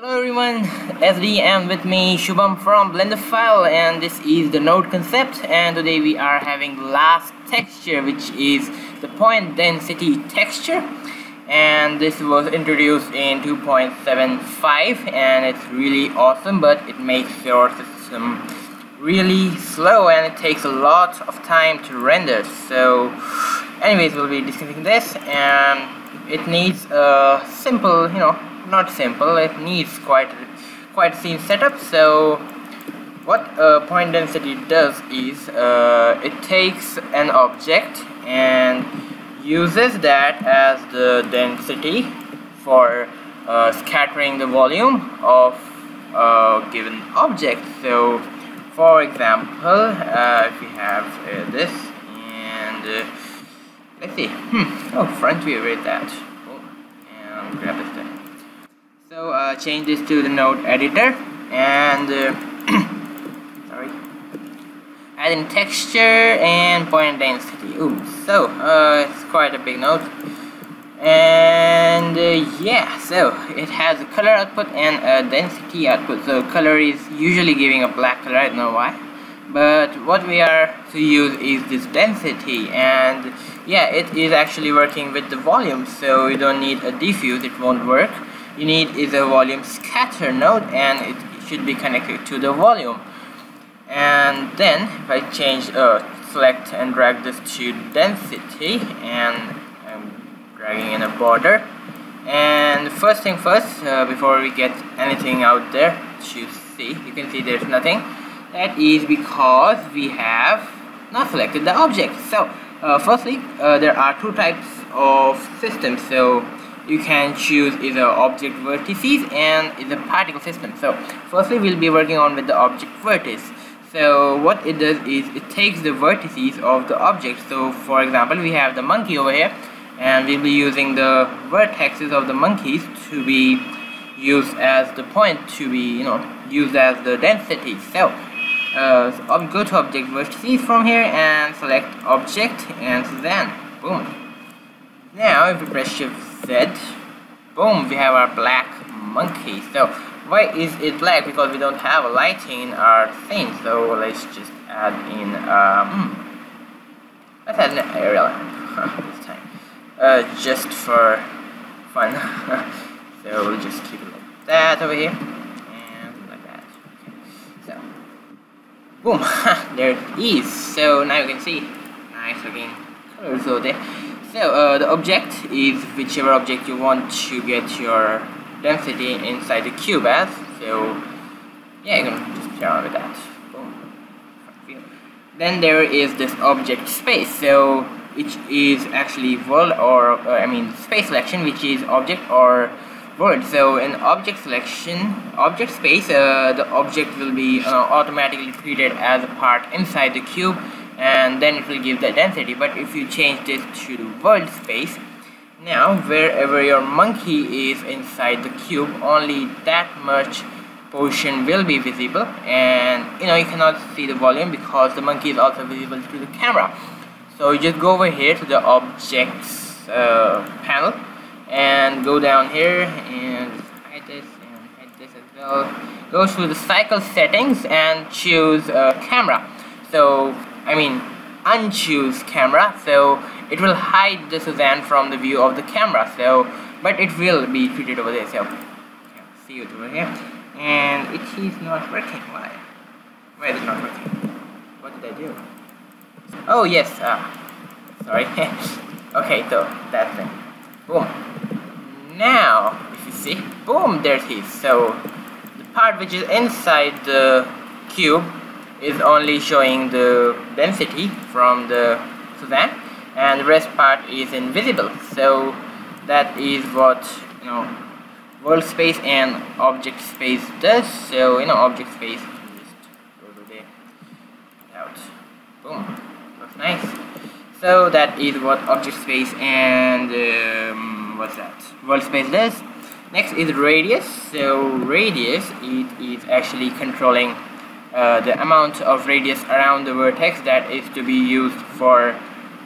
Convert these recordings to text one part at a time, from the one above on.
Hello everyone, SD and with me Shubham from Blenderphile and this is the node concept and today we are having last texture which is the point density texture and this was introduced in 2.75 and it's really awesome but it makes your system really slow and it takes a lot of time to render. So anyways we'll be discussing this and it needs a simple you know not simple. It needs quite quite scene setup. So what uh, point density does is uh, it takes an object and uses that as the density for uh, scattering the volume of a given object. So for example uh, if we have uh, this and uh, let's see. Hmm. Oh front view with that oh, and grab this thing so uh, change this to the node editor and uh, sorry. Add in texture and point density. Ooh, so uh, it's quite a big node. And uh, yeah so it has a color output and a density output. So color is usually giving a black color I don't know why. But what we are to use is this density. And yeah it is actually working with the volume so you don't need a diffuse. It won't work you need is a volume scatter node and it should be connected to the volume. And then if I change uh, select and drag this to density and I'm dragging in a border. And first thing first uh, before we get anything out there to see you can see there's nothing. That is because we have not selected the object. So uh, firstly uh, there are two types of systems. So you can choose either object vertices and either particle system. So firstly we'll be working on with the object vertex so what it does is it takes the vertices of the object. So for example we have the monkey over here and we'll be using the vertexes of the monkeys to be used as the point to be you know used as the density. So uh, so go to object vertices from here and select object and then boom. Now if we press shift Z boom we have our black monkey. So why is it black? Because we don't have a lighting in our thing. So let's just add in um let's add an area lamp this time. Uh, just for fun. So we'll just keep it like that over here. And like that. Okay. so boom. There it is. So now you can see. Nice looking colors over there so uh, the object is whichever object you want to get your density inside the cube as. So yeah, you can just play around with that. Boom. Then there is this object space. So which is actually world or uh, I mean space selection, which is object or world. So in object selection, object space, uh, the object will be uh, automatically treated as a part inside the cube and then it will give the density. But if you change this to world space now wherever your monkey is inside the cube only that much portion will be visible. And you know you cannot see the volume because the monkey is also visible to the camera. So you just go over here to the objects uh, panel and go down here and hide this and hide this as well. Go to the cycle settings and choose uh, camera. So I mean unchoose camera so it will hide the Suzanne from the view of the camera so but it will be treated over there so see it over here. And it is not working why? Why is it not working? What did I do? Oh yes ah sorry. Okay so that thing boom. Now if you see boom there it is. So the part which is inside the cube is only showing the density from the Suzanne and the rest part is invisible. So that is what you know world space and object space does. So you know object space just over there. Out. Boom. Looks nice. So that is what object space and um, what's that? World space does. Next is radius. So radius it is actually controlling uh, the amount of radius around the vertex that is to be used for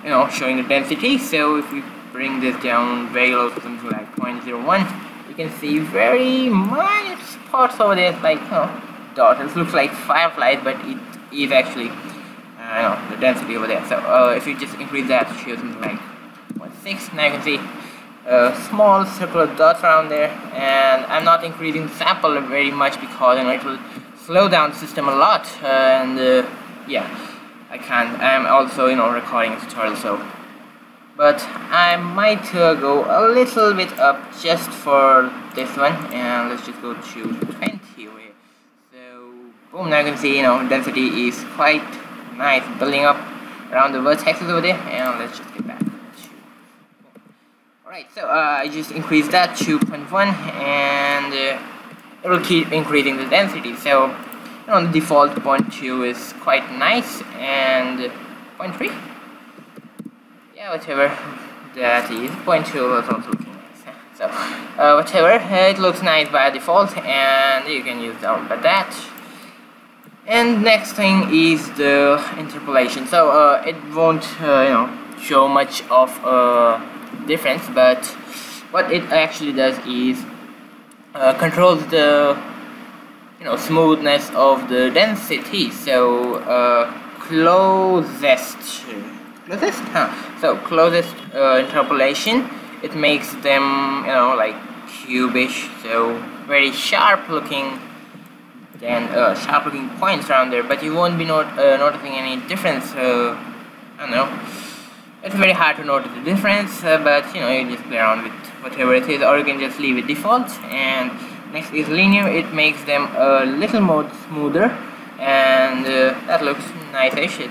you know showing the density. So if we bring this down very low something like 0.01 you can see very minor spots over there like you know dots it looks like fireflies but it is actually uh, know the density over there. So uh, if you just increase that to something like 0.6 now you can see uh, small circular dots around there. And I'm not increasing sample very much because you know it will slow down the system a lot and uh, yeah I can't I'm also you know recording a tutorial so but I might uh, go a little bit up just for this one and let's just go to 20 here so boom now you can see you know density is quite nice building up around the vertexes over there and let's just get back Alright, so uh, I just increased that to 0.1 and uh, it will keep increasing the density. So you know, the default 0.2 is quite nice and 0.3? Yeah, whatever that is. 0.2 is also looking nice. So uh, whatever, it looks nice by default and you can use down by that. And next thing is the interpolation. So uh, it won't, uh, you know, show much of a difference but what it actually does is uh, controls the you know smoothness of the density. So uh, closest closest? Huh. So closest uh, interpolation it makes them you know like cubish. So very sharp looking then uh, sharp looking points around there but you won't be not, uh, noticing any difference uh, I don't know it's very hard to notice the difference uh, but you know you just play around with whatever it is or you can just leave it default and next is linear. It makes them a little more smoother and uh, that looks nice-ish.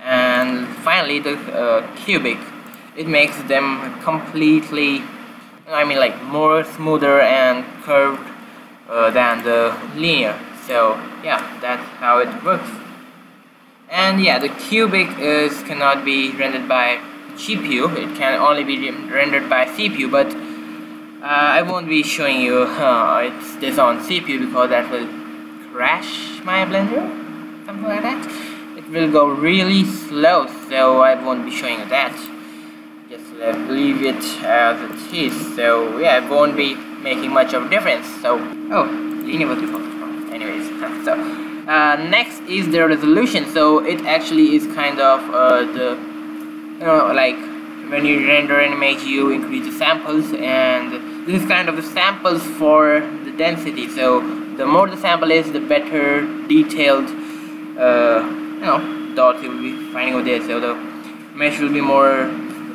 And finally the uh, cubic. It makes them completely I mean like more smoother and curved uh, than the linear. So yeah that's how it works and yeah the cubic is cannot be rendered by GPU it can only be rendered by CPU but uh, I won't be showing you uh, it's this on CPU because that will crash my blender something like that. It will go really slow so I won't be showing you that. Just leave it as it is. So yeah it won't be making much of a difference. So oh linear was default anyways so uh, next is the resolution. So it actually is kind of uh, the you know like when you render an image you increase the samples and this is kind of the samples for the density. So the more the sample is the better detailed uh, you know dots you will be finding over there. So the mesh will be more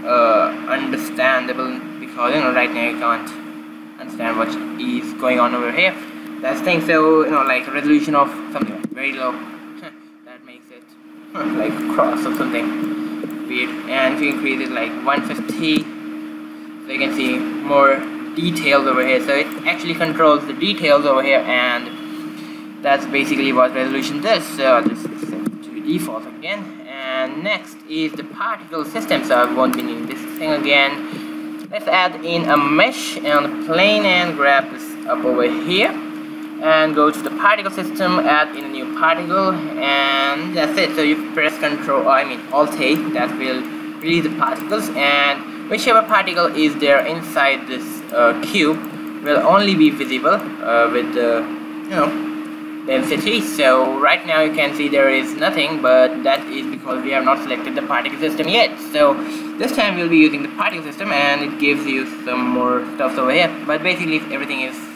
uh, understandable because you know right now you can't understand what is going on over here that's thing so you know like resolution of something very low. That makes it like cross or something weird. And if you increase it like 150 so you can see more details over here. So it actually controls the details over here and that's basically what resolution does. So I'll just set to default again. And next is the particle system. So I won't be needing this thing again. Let's add in a mesh and plane and grab this up over here and go to the particle system, add in a new particle, and that's it. So you press Control, I mean Alt A, that will release the particles, and whichever particle is there inside this uh, cube will only be visible uh, with the, you know, density. So right now you can see there is nothing, but that is because we have not selected the particle system yet. So this time we'll be using the particle system, and it gives you some more stuff over here. But basically everything is.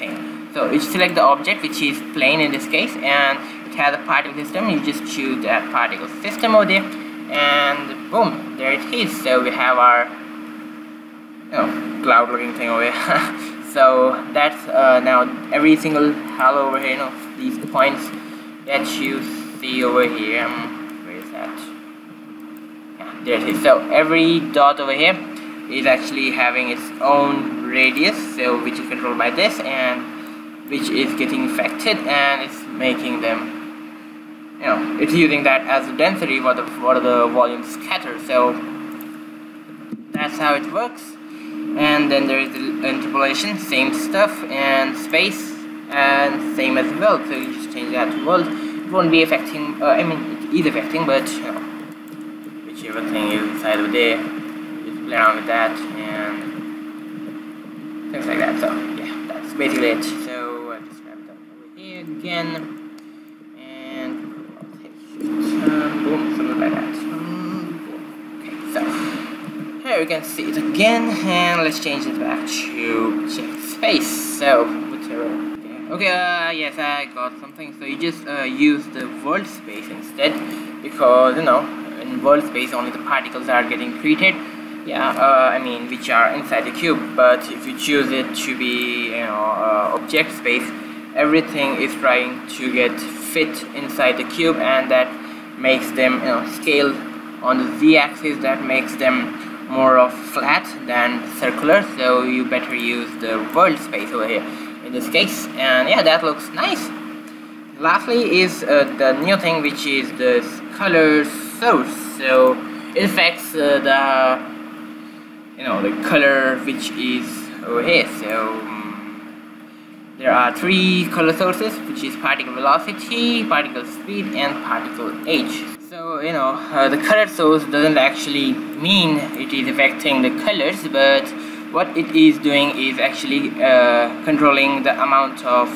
So you select the object which is plane in this case and it has a particle system. You just choose that particle system over there and boom, there it is. So we have our know, cloud looking thing over here. so that's uh, now every single halo over here, you know, these points that you see over here. Um, where is that? Yeah, there it is. So every dot over here is actually having its own radius, so which is controlled by this and which is getting infected and it's making them you know it's using that as a density for the for the volume scatter. So that's how it works. And then there is the interpolation same stuff and space and same as well. So you just change that to world. It won't be affecting uh, I mean it is affecting but you know whichever thing you decide over there just play around with that and things like that. So yeah that's basically it. Again, and um, boom, something like that. Um, okay, so here you can see it again, and let's change it back to check space. So whichever. Okay, uh, yes, I got something. So you just uh, use the world space instead, because you know, in world space only the particles are getting treated. Yeah, uh, I mean, which are inside the cube. But if you choose it to be, you know, uh, object space, everything is trying to get fit inside the cube, and that makes them, you know, scale on the z-axis. That makes them more of flat than circular. So you better use the world space over here in this case and yeah that looks nice lastly is uh, the new thing which is the color source so it affects uh, the you know the color which is over here so there are three color sources which is particle velocity particle speed and particle age. So you know uh, the color source doesn't actually mean it is affecting the colors but what it is doing is actually uh, controlling the amount of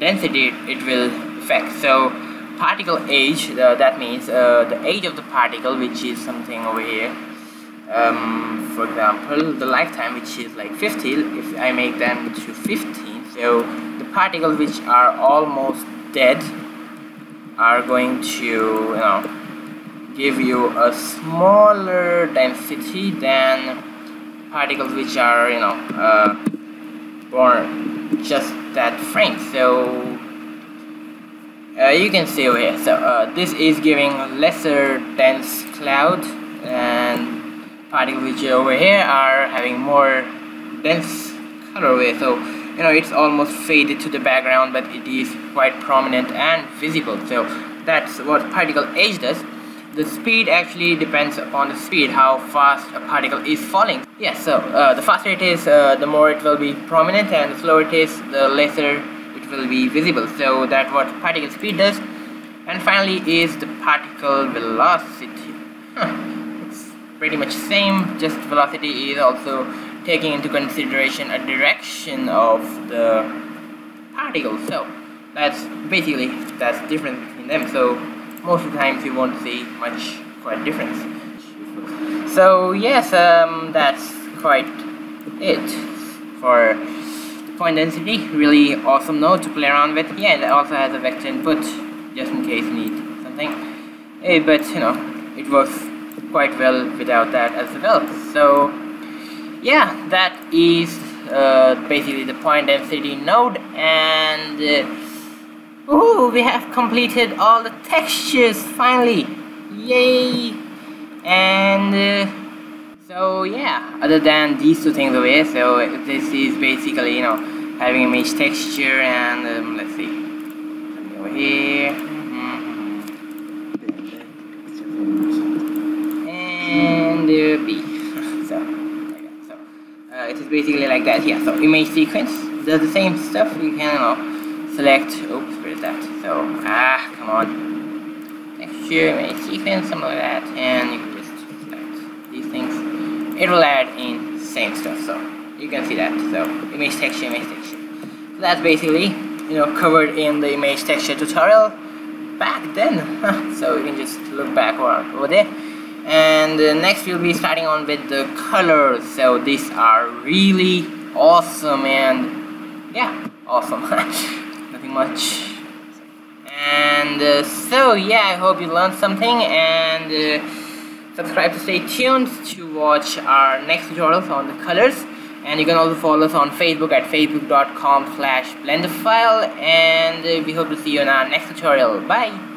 density it will affect. So particle age uh, that means uh, the age of the particle which is something over here. Um, for example the lifetime which is like 50 if I make them to 15 so the particles which are almost dead are going to you know give you a smaller density than particles which are you know uh, born just that frame. So uh, you can see over here. So uh, this is giving lesser dense cloud and particles which are over here are having more dense colorway so you know it's almost faded to the background but it is quite prominent and visible. So that's what particle age does. The speed actually depends upon the speed how fast a particle is falling. Yes so uh, the faster it is uh, the more it will be prominent and the slower it is the lesser it will be visible. So that's what particle speed does. And finally is the particle velocity. Huh. it's pretty much same just velocity is also taking into consideration a direction of the particle so that's basically that's different in them so most of the times you won't see much quite difference. So yes, um, that's quite it for the point density. Really awesome node to play around with. Yeah, it also has a vector input just in case you need something. Hey, but you know, it works quite well without that as well. So yeah, that is uh, basically the point density node and uh, Ooh, we have completed all the textures finally! Yay! And uh, so yeah, other than these two things over here, so this is basically, you know, having image texture and um, let's see, over here. Mm -hmm. And uh, B. it is basically like that. Yeah, so image sequence does the same stuff. You can, you know, select, oops, where's that? So, ah, come on. Texture, image sequence, something like that, and you can just select these things. It will add in same stuff, so you can see that. So, image texture, image texture. So that's basically, you know, covered in the image texture tutorial back then. so you can just look back over there. And uh, next we'll be starting on with the colors. So these are really awesome and yeah, awesome. nothing much. And uh, so yeah I hope you learned something. And uh, subscribe to stay tuned to watch our next tutorials on the colors. And you can also follow us on Facebook at facebook.com slash blenderphile. And uh, we hope to see you in our next tutorial. Bye